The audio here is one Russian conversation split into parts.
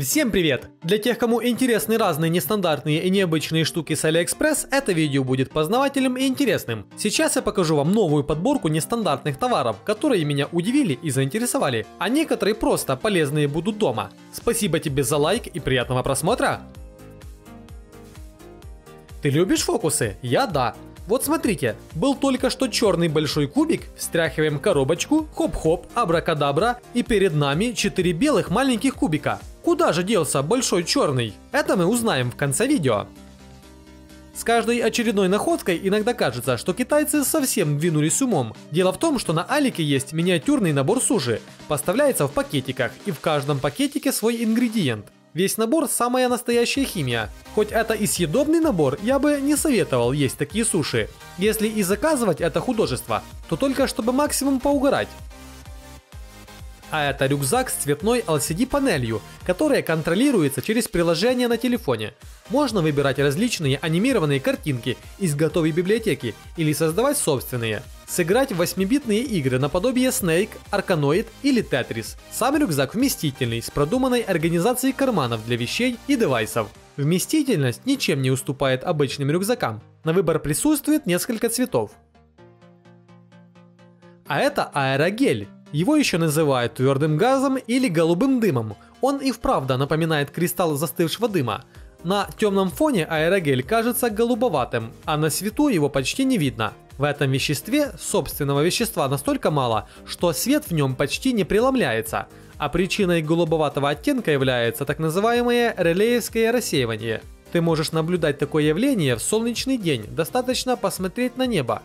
Всем привет! Для тех, кому интересны разные нестандартные и необычные штуки с AliExpress, это видео будет познавательным и интересным. Сейчас я покажу вам новую подборку нестандартных товаров, которые меня удивили и заинтересовали, а некоторые просто полезные будут дома. Спасибо тебе за лайк и приятного просмотра! Ты любишь фокусы? Я да. Вот смотрите, был только что черный большой кубик, встряхиваем коробочку, хоп-хоп, абракадабра, и перед нами 4 белых маленьких кубика. Куда же делся большой черный? Это мы узнаем в конце видео. С каждой очередной находкой иногда кажется, что китайцы совсем двинулись умом. Дело в том, что на Алике есть миниатюрный набор суши. Поставляется в пакетиках, и в каждом пакетике свой ингредиент. Весь набор самая настоящая химия. Хоть это и съедобный набор, я бы не советовал есть такие суши. Если и заказывать это художество, то только чтобы максимум поугарать а это рюкзак с цветной LCD-панелью, которая контролируется через приложение на телефоне. Можно выбирать различные анимированные картинки из готовой библиотеки или создавать собственные. Сыграть в 8-битные игры наподобие Snake, Arkanoid или Tetris. Сам рюкзак вместительный, с продуманной организацией карманов для вещей и девайсов. Вместительность ничем не уступает обычным рюкзакам. На выбор присутствует несколько цветов. А это аэрогель. Его еще называют твердым газом или голубым дымом. Он и вправду напоминает кристалл застывшего дыма. На темном фоне аэрогель кажется голубоватым, а на свету его почти не видно. В этом веществе собственного вещества настолько мало, что свет в нем почти не преломляется, а причиной голубоватого оттенка является так называемое релеевское рассеивание. Ты можешь наблюдать такое явление в солнечный день, достаточно посмотреть на небо.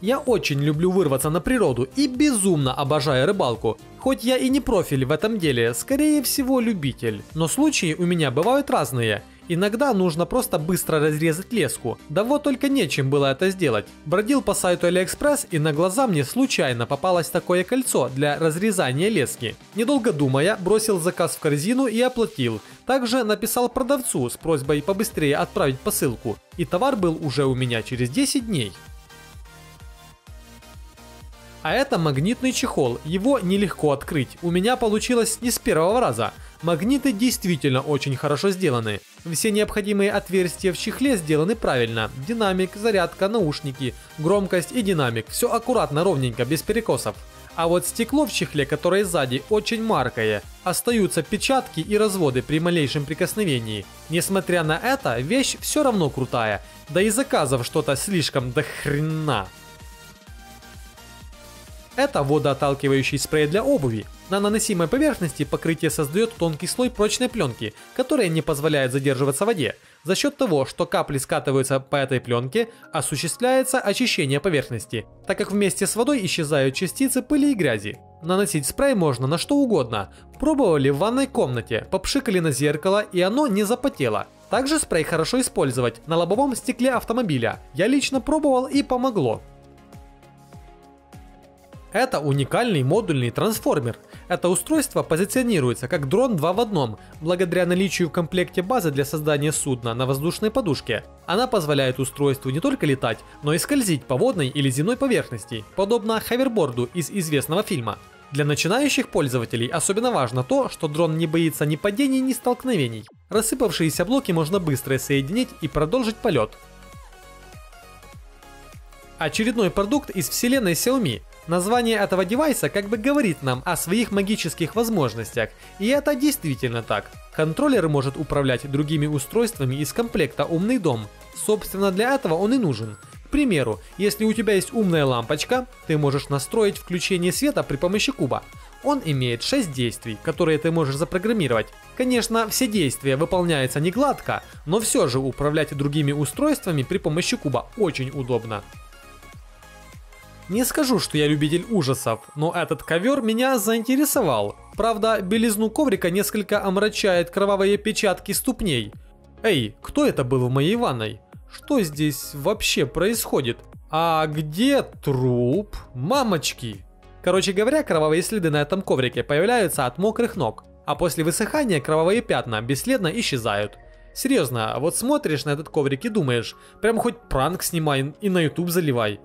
Я очень люблю вырваться на природу и безумно обожаю рыбалку. Хоть я и не профиль в этом деле, скорее всего любитель. Но случаи у меня бывают разные. Иногда нужно просто быстро разрезать леску. Да вот только нечем было это сделать. Бродил по сайту AliExpress и на глаза мне случайно попалось такое кольцо для разрезания лески. Недолго думая, бросил заказ в корзину и оплатил. Также написал продавцу с просьбой побыстрее отправить посылку. И товар был уже у меня через 10 дней. А это магнитный чехол, его нелегко открыть, у меня получилось не с первого раза. Магниты действительно очень хорошо сделаны. Все необходимые отверстия в чехле сделаны правильно. Динамик, зарядка, наушники, громкость и динамик. Все аккуратно, ровненько, без перекосов. А вот стекло в чехле, которое сзади, очень маркое. Остаются печатки и разводы при малейшем прикосновении. Несмотря на это, вещь все равно крутая. Да и заказов что-то слишком до хрена. Это водоотталкивающий спрей для обуви. На наносимой поверхности покрытие создает тонкий слой прочной пленки, которая не позволяет задерживаться в воде. За счет того, что капли скатываются по этой пленке, осуществляется очищение поверхности, так как вместе с водой исчезают частицы пыли и грязи. Наносить спрей можно на что угодно. Пробовали в ванной комнате, попшикали на зеркало и оно не запотело. Также спрей хорошо использовать на лобовом стекле автомобиля. Я лично пробовал и помогло. Это уникальный модульный трансформер. Это устройство позиционируется как дрон 2 в одном, благодаря наличию в комплекте базы для создания судна на воздушной подушке. Она позволяет устройству не только летать, но и скользить по водной или земной поверхности, подобно хаверборду из известного фильма. Для начинающих пользователей особенно важно то, что дрон не боится ни падений, ни столкновений. Рассыпавшиеся блоки можно быстро соединить и продолжить полет. Очередной продукт из вселенной Xiaomi. Название этого девайса как бы говорит нам о своих магических возможностях, и это действительно так. Контроллер может управлять другими устройствами из комплекта «Умный дом». Собственно, для этого он и нужен. К примеру, если у тебя есть умная лампочка, ты можешь настроить включение света при помощи куба. Он имеет 6 действий, которые ты можешь запрограммировать. Конечно, все действия выполняются не гладко, но все же управлять другими устройствами при помощи куба очень удобно. Не скажу, что я любитель ужасов, но этот ковер меня заинтересовал. Правда, белизну коврика несколько омрачает кровавые печатки ступней. Эй, кто это был в моей ванной? Что здесь вообще происходит? А где труп? Мамочки! Короче говоря, кровавые следы на этом коврике появляются от мокрых ног, а после высыхания кровавые пятна бесследно исчезают. Серьезно, вот смотришь на этот коврик и думаешь, прям хоть пранк снимай и на YouTube заливай.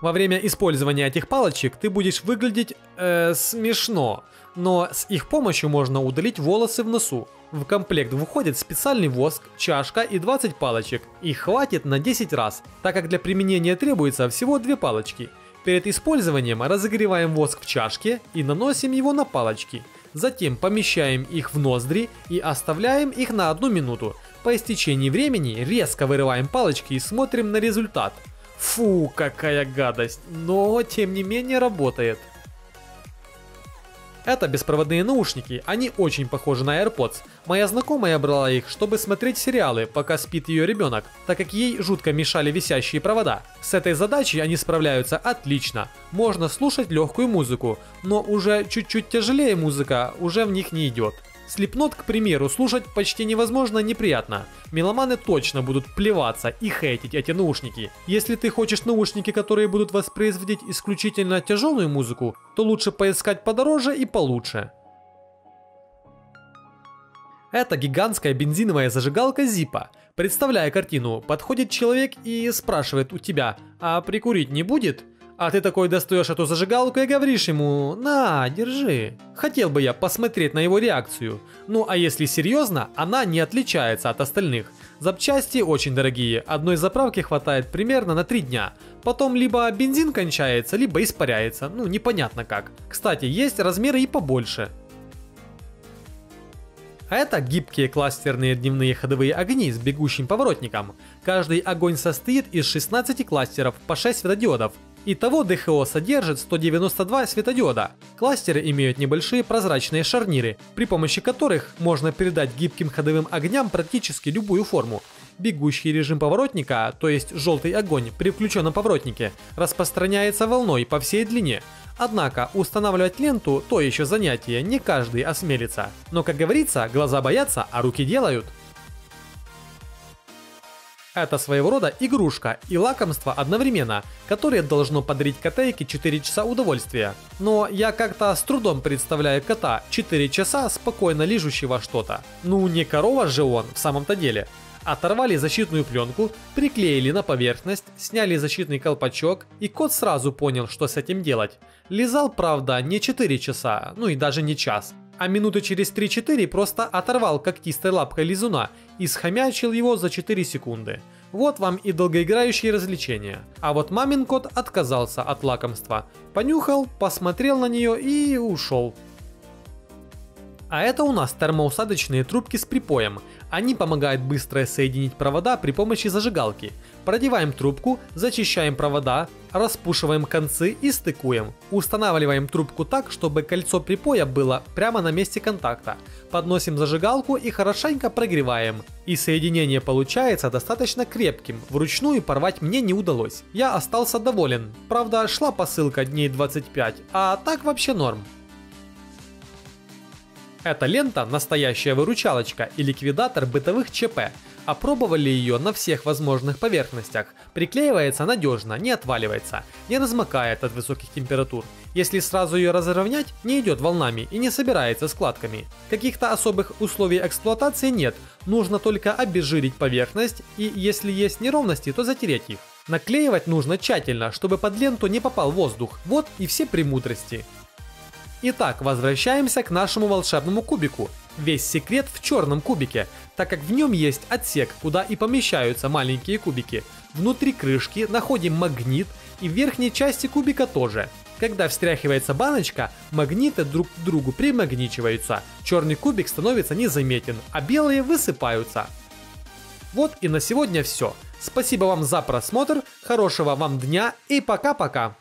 Во время использования этих палочек ты будешь выглядеть э, смешно, но с их помощью можно удалить волосы в носу. В комплект входит специальный воск, чашка и 20 палочек. Их хватит на 10 раз, так как для применения требуется всего 2 палочки. Перед использованием разогреваем воск в чашке и наносим его на палочки. Затем помещаем их в ноздри и оставляем их на одну минуту. По истечении времени резко вырываем палочки и смотрим на результат. Фу, какая гадость, но тем не менее работает. Это беспроводные наушники, они очень похожи на AirPods. Моя знакомая брала их, чтобы смотреть сериалы, пока спит ее ребенок, так как ей жутко мешали висящие провода. С этой задачей они справляются отлично. Можно слушать легкую музыку, но уже чуть-чуть тяжелее музыка уже в них не идет. Слепнот, к примеру, слушать почти невозможно неприятно. Меломаны точно будут плеваться и хейтить эти наушники. Если ты хочешь наушники, которые будут воспроизводить исключительно тяжелую музыку, то лучше поискать подороже и получше. Это гигантская бензиновая зажигалка Зипа. Представляя картину, подходит человек и спрашивает у тебя, а прикурить не будет? А ты такой достаешь эту зажигалку и говоришь ему «На, держи». Хотел бы я посмотреть на его реакцию. Ну а если серьезно, она не отличается от остальных. Запчасти очень дорогие, одной заправки хватает примерно на 3 дня. Потом либо бензин кончается, либо испаряется, ну непонятно как. Кстати, есть размеры и побольше. А это гибкие кластерные дневные ходовые огни с бегущим поворотником. Каждый огонь состоит из 16 кластеров по 6 светодиодов. Итого ДХО содержит 192 светодиода. Кластеры имеют небольшие прозрачные шарниры, при помощи которых можно передать гибким ходовым огням практически любую форму. Бегущий режим поворотника, то есть желтый огонь при включенном поворотнике, распространяется волной по всей длине. Однако устанавливать ленту – то еще занятие, не каждый осмелится. Но как говорится, глаза боятся, а руки делают. Это своего рода игрушка и лакомство одновременно, которое должно подарить котейке 4 часа удовольствия. Но я как-то с трудом представляю кота 4 часа спокойно лижущего что-то. Ну не корова же он в самом-то деле. Оторвали защитную пленку, приклеили на поверхность, сняли защитный колпачок, и кот сразу понял, что с этим делать. Лизал, правда, не 4 часа, ну и даже не час а минуты через 3-4 просто оторвал когтистой лапкой лизуна и схомячил его за 4 секунды. Вот вам и долгоиграющие развлечения. А вот мамин кот отказался от лакомства. Понюхал, посмотрел на нее и ушел. А это у нас термоусадочные трубки с припоем. Они помогают быстро соединить провода при помощи зажигалки. Продеваем трубку, зачищаем провода, распушиваем концы и стыкуем. Устанавливаем трубку так, чтобы кольцо припоя было прямо на месте контакта. Подносим зажигалку и хорошенько прогреваем. И соединение получается достаточно крепким, вручную порвать мне не удалось. Я остался доволен. Правда, шла посылка дней 25, а так вообще норм. Эта лента – настоящая выручалочка и ликвидатор бытовых ЧП. Опробовали ее на всех возможных поверхностях. Приклеивается надежно, не отваливается, не размокает от высоких температур. Если сразу ее разровнять, не идет волнами и не собирается складками. Каких-то особых условий эксплуатации нет, нужно только обезжирить поверхность и если есть неровности, то затереть их. Наклеивать нужно тщательно, чтобы под ленту не попал воздух. Вот и все премудрости. Итак, возвращаемся к нашему волшебному кубику. Весь секрет в черном кубике, так как в нем есть отсек, куда и помещаются маленькие кубики. Внутри крышки находим магнит и в верхней части кубика тоже. Когда встряхивается баночка, магниты друг к другу примагничиваются. Черный кубик становится незаметен, а белые высыпаются. Вот и на сегодня все. Спасибо вам за просмотр, хорошего вам дня и пока-пока.